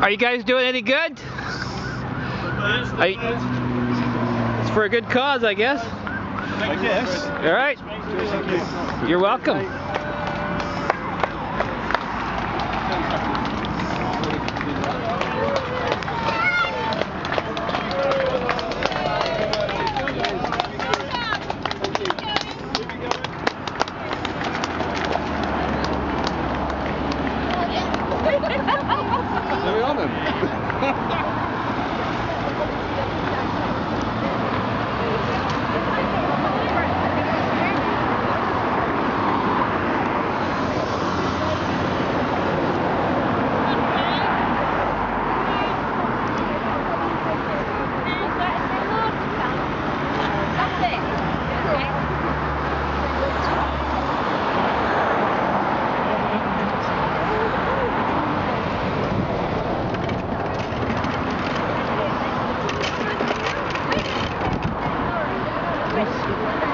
Are you guys doing any good? You- it's for a good cause, I guess. I guess. All right. You're welcome. you.